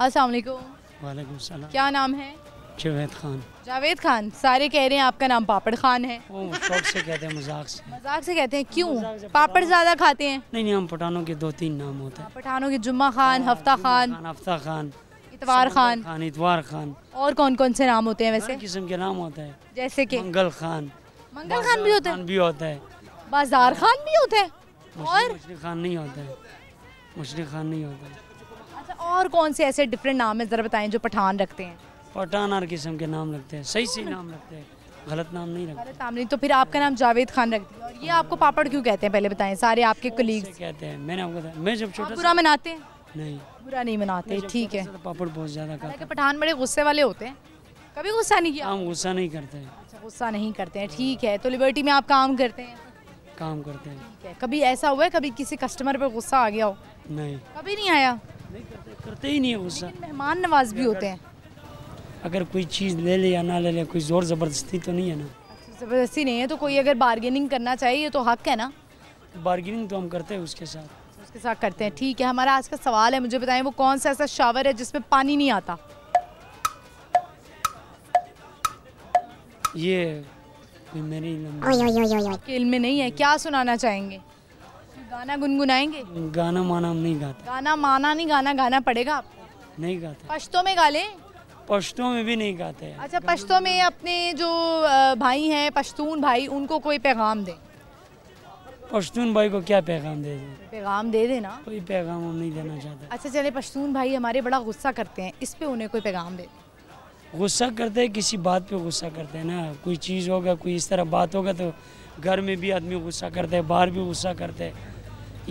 अस्सलाम वालेकुम वालेकुम सलाम। क्या नाम है? जावेद खान। जावेद खान सारे कह रहे हैं आपका नाम पापड़ खान है। वो शौक से कहते हैं मज़ाक से। मज़ाक से कहते हैं? क्यों? पापड़ ज़्यादा खाते हैं? नहीं नहीं हम पठानों के दो तीन नाम होते हैं। पठानों के जुम्मा खान हफ़्ता खान। हफ़्ता खान। इतवार खान। खान इतवार खान। और कौन कौन से नाम होते हैं वैसे? किस्म के नाम होते हैं। जैसे कि? मंगल खान। मंगल खान भी होते हैं। भी होता है। बाज़ार खान भी होते हैं? और? खान नहीं होता। है मुशरी खान नहीं होता। है और कौन से ऐसे डिफरेंट नाम है? ज़रा बताएँ जो पठान रखते हैं। पठान हर किस्म के नाम लगते हैं। सही सही नाम लगते हैं। गलत नाम नहीं लगते गलत नाम नहीं। तो फिर आपका नाम जावेद खान रख दिया। और ये आपको पापड़ क्यों कहते हैं? पहले बताएँ। सारे आपके से कलीग्स कहते हैं? मैंने आपको बताया। मैं जब छोटा बुरा मनाते हैं? नहीं। बुरा नहीं मनाते। ठीक है। पापड़ बहुत ज़्यादा खाता पठान बड़े गुस्से वाले होते हैं। कभी गुस्सा नहीं किया? हम गुस्सा नहीं करते हैं। अच्छा गुस्सा नहीं करते हैं। ठीक है। तो लिबर्टी में आप काम करते हैं। काम करते हैं। है। कभी ऐसा हुआ है? कभी किसी कस्टमर पर गुस्सा आ गया हो? नहीं। कभी नहीं आया? नहीं करते करते ही नहीं है गुस्सा। मेहमान नवाज़ भी होते हैं। अगर कोई चीज़ ले ले या ना ले ले कोई ज़ोर ज़बरदस्ती तो नहीं है ना? अच्छा, ज़बरदस्ती नहीं है तो कोई अगर बार्गेनिंग करना चाहिए तो हक है ना? बार्गेनिंग तो हम करते हैं उसके साथ। उसके साथ करते हैं ठीक है। हमारा आज का सवाल है मुझे बताएँ वो कौन सा ऐसा शावर है जिसमें पानी नहीं आता? ये मेरी इल्म में नहीं है क्या सुनाना चाहेंगे? गाना गुनगुनाएँगे? गाना माना हम नहीं गाते। गाना माना नहीं गाना गाना पड़ेगा आपको? नहीं गाते। पश्तों में गा लें? पश्तों में भी नहीं गाते हैं अच्छा पश्तो में अपने जो भाई हैं पश्तून भाई उनको कोई पैगाम दें? पश्तून भाई को क्या पैगाम दे दें? पैगाम दे देना। कोई पैगाम हम नहीं देना चाहते। अच्छा चले पश्तून भाई हमारे बड़ा गुस्सा करते हैं। इस पे उन्हें कोई पैगाम दे। गुस्सा करते हैं किसी बात पे गुस्सा करते हैं ना। कोई चीज़ होगा कोई इस तरह बात होगा तो घर में भी आदमी गुस्सा करते हैं बाहर भी गुस्सा करते हैं।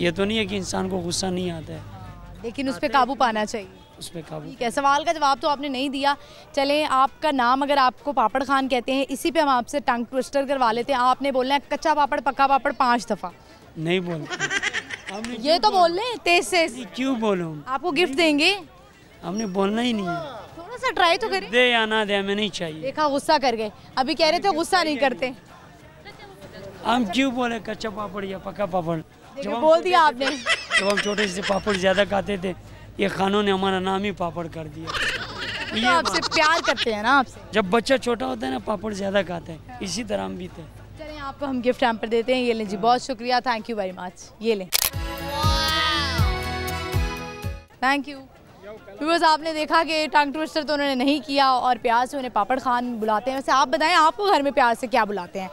ये तो नहीं है कि इंसान को गुस्सा नहीं आता है। लेकिन उस पर काबू पाना चाहिए। उस पर काबू ठीक है सवाल का जवाब तो आपने नहीं दिया। चलें आपका नाम अगर आपको पापड़ खान कहते हैं इसी पे हम आपसे टंग ट्विस्टर करवा लेते हैं। आपने बोलना है कच्चा पापड़ पक्का पापड़ पाँच दफ़ा। नहीं हमने ये तो बोल? लें तेज से। क्यों बोलो? आपको गिफ्ट देंगे। हमने बोलना ही नहीं है। थोड़ा सा ट्राई तो करें। दे या ना दे हमें नहीं चाहिए। देखा गुस्सा कर गए। अभी कह रहे थे गुस्सा नहीं करते। हम क्यों बोले कच्चा पापड़ या पक्का पापड़? देखिए, बोल दिया आपने। जब हम छोटे से पापड़ ज़्यादा खाते थे ये खानों ने हमारा नाम ही पापड़ कर दिया। तो आपसे प्यार करते हैं ना आपसे। जब बच्चा छोटा होता है ना पापड़ ज़्यादा खाते हैं। इसी तरह हम भी थे चलें आपको हम गिफ्ट हैम्पर देते हैं ये लें जी बहुत शुक्रिया थैंक यू वेरी मच ये लें। थैंक यू व्यूअर्स आपने देखा कि टंग ट्विस्टर तो उन्होंने नहीं किया और प्यार से उन्हें पापड़ खान बुलाते हैं। वैसे आप बताएँ आपको घर में प्यार से क्या बुलाते हैं?